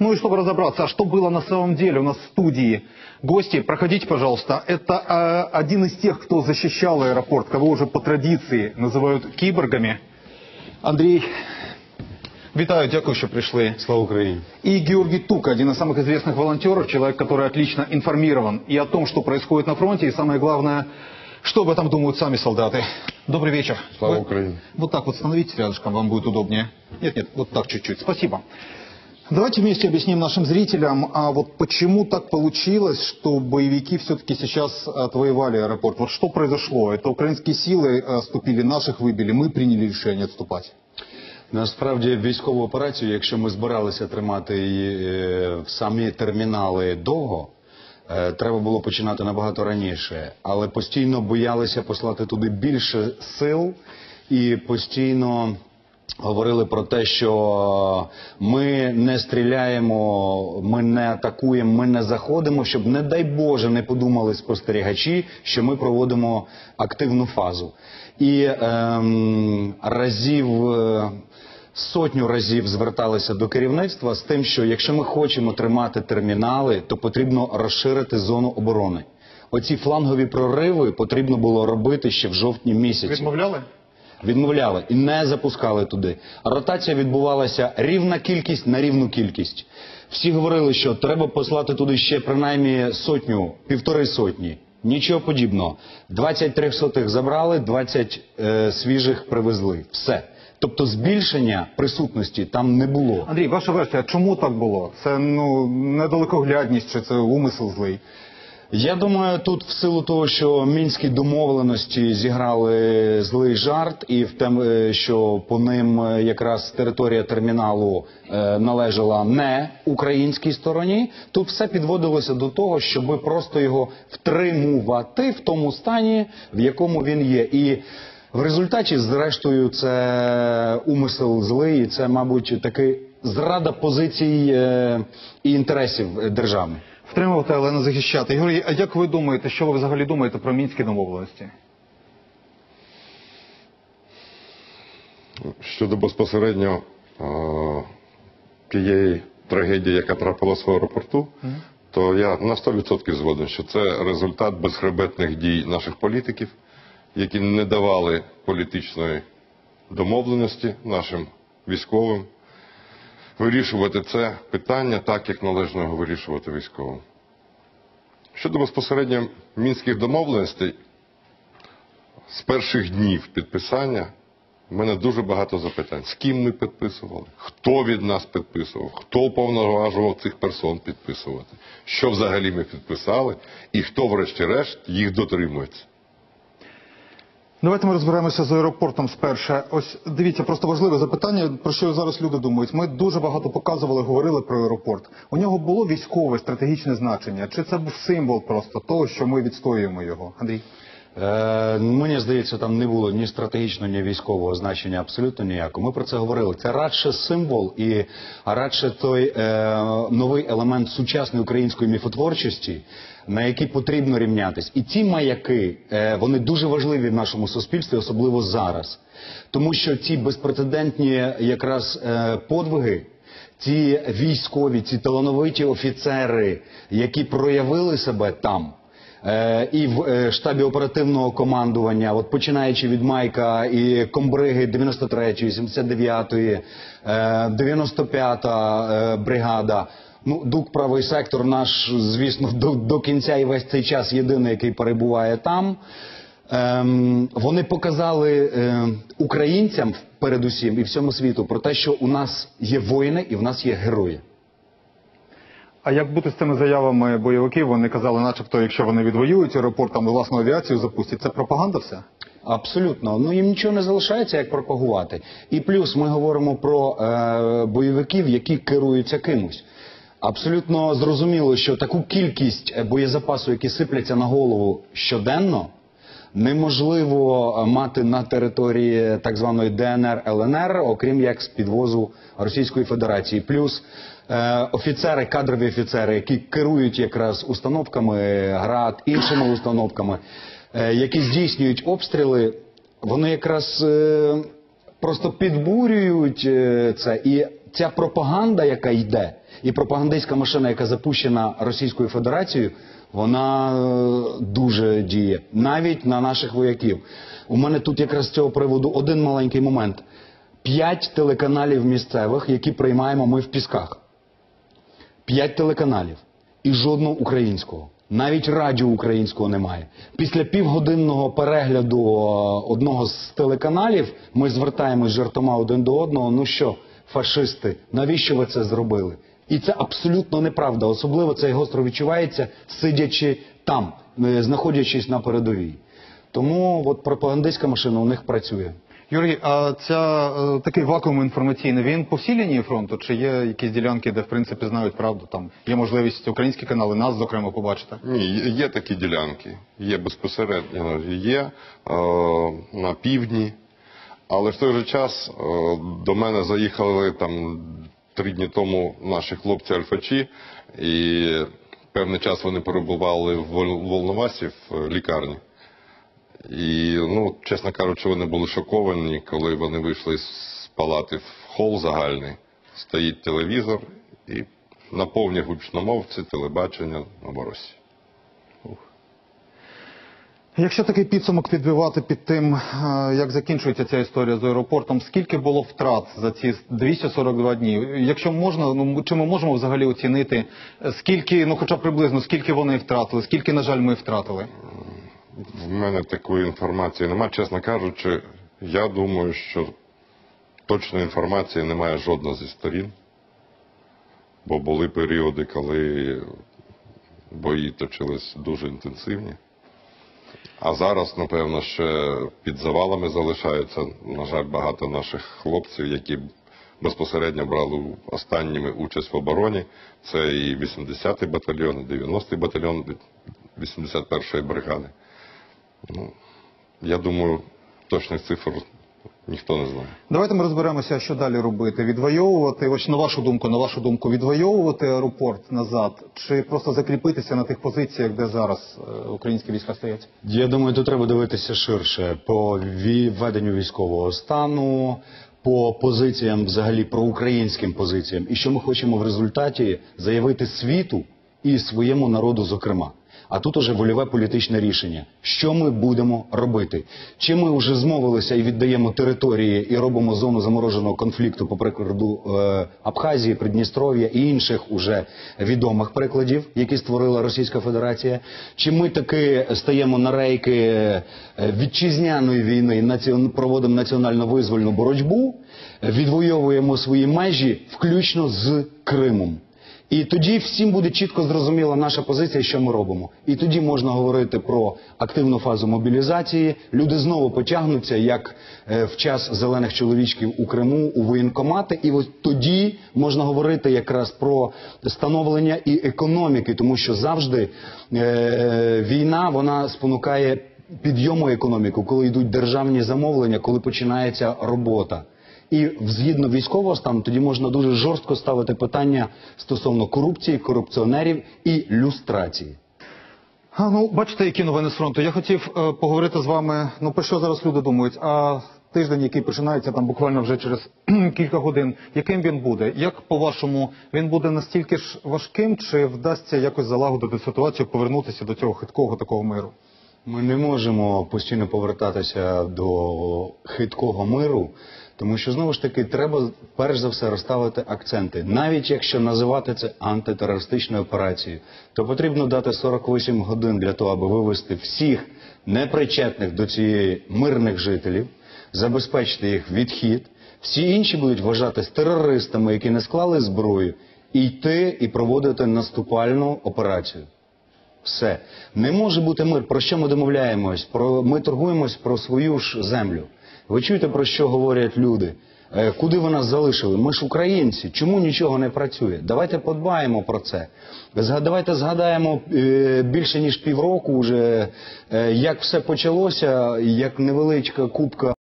Ну и чтобы разобраться, а что было на самом деле у нас в студии. Гости, проходите, пожалуйста. Это э, один из тех, кто защищал аэропорт, кого уже по традиции называют киборгами. Андрей, витаю, дякую, что пришли. Слава Україні! И Георгий Тук, один из самых известных волонтеров, человек, который отлично информирован и о том, что происходит на фронте, и самое главное, что об этом думают сами солдаты. Добрый вечер. Слава Вы- Украине. Вот так вот становитесь рядышком, вам будет удобнее. Нет, нет, вот так чуть-чуть. Спасибо. Давайте вместе объясним нашим зрителям, а вот почему так получилось, что боевики все-таки сейчас отвоевали аэропорт. Вот что произошло? Это украинские силы э, ступили, наших выбили, мы приняли решение отступать. Насправді військову операцію, якщо ми збиралися тримати її е, в самі термінали довго, е, треба було починати набагато раніше, але постійно боялися послати туди більше сил і постійно говорили про те, що ми не стріляємо, ми не атакуємо, ми не заходимо, щоб, не дай Боже, не подумали спостерігачі, що ми проводимо активну фазу. І ем, разів. е, Сотню разів зверталися до керівництва з тим, що якщо ми хочемо тримати термінали, то потрібно розширити зону оборони. Оці флангові прориви потрібно було робити ще в жовтні місяці. Відмовляли? Відмовляли і не запускали туди. Ротація відбувалася рівна кількість на рівну кількість. Всі говорили, що треба послати туди ще принаймні сотню, півтори сотні. Нічого подібного. 23 сотих забрали, 20 е, свіжих привезли. Все. Тобто збільшення присутності там не було. Андрій, ваша версія, чому так було? Це ну недалекоглядність чи це умисел злий? Я думаю, тут в силу того, що мінські домовленості зіграли злий жарт, і в тем, е, що по ним е, якраз територія терміналу е, належала не українській стороні, тут все підводилося до того, щоб просто його втримувати в тому стані, в якому він є. І в результаті, зрештою, це умисел злий, і це, мабуть, таки зрада позицій і інтересів держави. Втримувати, але не захищати. Георгій, а як ви думаєте, що ви взагалі думаєте про мінські домовленості? Щодо безпосередньо тієї трагедії, яка трапилася в аеропорту, то я на 100% згоден, що це результат безхребетних дій наших політиків, які не давали політичної домовленості нашим військовим вирішувати це питання так, як належно його вирішувати військовим. Щодо безпосередньо мінських домовленостей, з перших днів підписання в мене дуже багато запитань. З ким ми підписували? Хто від нас підписував? Хто уповноважував цих персон підписувати? Що взагалі ми підписали? І хто, врешті-решт, їх дотримується? Давайте ми розберемося з аеропортом спершу. Ось дивіться, просто важливе запитання, про що зараз люди думають. Ми дуже багато показували, говорили про аеропорт. У нього було військове стратегічне значення. Чи це був символ просто того, що ми відстоюємо його? Андрій? Е, мені здається, там не було ні стратегічного, ні військового значення абсолютно ніякого. Ми про це говорили. Це радше символ і радше той е, новий елемент сучасної української міфотворчості, на який потрібно рівнятись. І ці маяки е, вони дуже важливі в нашому суспільстві, особливо зараз, тому що ці безпрецедентні якраз е, подвиги. Ці військові, ці талановиті офіцери, які проявили себе там, і в е, штабі оперативного командування, от починаючи від Майка і комбриги 93-ї, 79-ї, е, 95-та е, бригада. Ну, дук правий сектор наш, звісно, до, до кінця і весь цей час єдиний, який перебуває там. Ем, вони показали е, українцям передусім і всьому світу про те, що у нас є воїни і в нас є герої. А як бути з цими заявами бойовиків? Вони казали, начебто, якщо вони відвоюють аеропорт, там власну авіацію запустять. Це пропаганда все? Абсолютно, ну їм нічого не залишається, як пропагувати. І плюс ми говоримо про е, бойовиків, які керуються кимось. Абсолютно зрозуміло, що таку кількість е, боєзапасу, які сипляться на голову щоденно, неможливо е, мати на території так званої ДНР ЛНР, окрім як з підвозу Російської Федерації. Плюс е, офіцери, кадрові офіцери, які керують якраз установками ГРАД, іншими установками, е, які здійснюють обстріли, вони якраз просто підбурюють це. І ця пропаганда, яка йде, і пропагандистська машина, яка запущена Російською Федерацією, вона е, дуже діє навіть на наших вояків. У мене тут якраз з цього приводу один маленький момент: п'ять телеканалів місцевих, які приймаємо ми в пісках. П'ять телеканалів і жодного українського. Навіть радіо українського немає. Після півгодинного перегляду е, одного з телеканалів ми звертаємось жартома один до одного. Ну що, фашисти, навіщо ви це зробили? І це абсолютно неправда. Особливо це гостро відчувається, сидячи там, е, знаходячись на передовій. Тому от пропагандистська машина у них працює. Юрій, а ця е, такий вакуум інформаційний, він по всій лінії фронту? Чи є якісь ділянки, де в принципі знають правду? Там є можливість українські канали нас зокрема побачити? Ні, є- є такі ділянки. Є безпосередньо є е, на півдні. Але в той же час е, до мене заїхали там три дні тому наші хлопці альфачі, і певний час вони перебували в Волновасі в лікарні. І, ну, чесно кажучи, вони були шоковані, коли вони вийшли з палати в хол загальний. Стоїть телевізор і на повній гучномовці телебачення Новоросії. Якщо такий підсумок підбивати під тим, е, як закінчується ця історія з аеропортом, скільки було втрат за ці 242 дні? Якщо можна, ну чи ми можемо взагалі оцінити, скільки, ну хоча приблизно, скільки вони втратили, скільки, на жаль, ми втратили? В мене такої інформації немає. Чесно кажучи, я думаю, що точної інформації немає жодна зі сторін. Бо були періоди, коли бої точились дуже інтенсивні. А зараз, напевно, ще під завалами залишається, на жаль, багато наших хлопців, які безпосередньо брали останніми участь в обороні. Це і 80-й батальйон, і 90-й батальйон 81-ї бригади. Ну, я думаю, точних цифр ніхто не знає. Давайте ми розберемося, що далі робити. Відвоювати, ось на вашу думку, на вашу думку, відвоювати аеропорт назад, чи просто закріпитися на тих позиціях, де зараз е, українські війська стоять? Я думаю, тут треба дивитися ширше по введенню військового стану, по позиціям, взагалі проукраїнським позиціям, і що ми хочемо в результаті заявити світу і своєму народу, зокрема. А тут уже вольове політичне рішення. Що ми будемо робити? Чи ми вже змовилися і віддаємо території і робимо зону замороженого конфлікту по прикладу е, Абхазії, Придністров'я і інших уже відомих прикладів, які створила Російська Федерація? Чи ми таки стаємо на рейки е, вітчизняної війни, націон- проводимо національно визвольну боротьбу, відвоюємо свої межі, включно з Кримом? І тоді всім буде чітко зрозуміла наша позиція, що ми робимо. І тоді можна говорити про активну фазу мобілізації. Люди знову потягнуться, як е, в час зелених чоловічків у Криму, у воєнкомати. І от тоді можна говорити якраз про становлення і економіки, тому що завжди е, війна вона спонукає підйому економіку, коли йдуть державні замовлення, коли починається робота. І згідно військового стану, тоді можна дуже жорстко ставити питання стосовно корупції, корупціонерів і люстрації. А, ну, бачите, які новини з фронту. Я хотів е, поговорити з вами, ну про що зараз люди думають, а тиждень, який починається там буквально вже через кілька годин, яким він буде? Як по-вашому, він буде настільки ж важким, чи вдасться якось залагодити ситуацію, повернутися до цього хиткого такого миру? Ми не можемо постійно повертатися до хиткого миру, тому що знову ж таки треба перш за все розставити акценти. Навіть якщо називати це антитерористичною операцією, то потрібно дати 48 годин для того, аби вивести всіх непричетних до цієї мирних жителів, забезпечити їх відхід. Всі інші будуть вважатись терористами, які не склали зброю, і йти і проводити наступальну операцію. Все. Не може бути мир. Про що ми домовляємось? Про... Ми торгуємось про свою ж землю. Ви чуєте, про що говорять люди? Е, Куди ви нас залишили? Ми ж українці. Чому нічого не працює? Давайте подбаємо про це. Давайте згадаємо е, більше ніж півроку, вже, е, як все почалося, як невеличка кубка.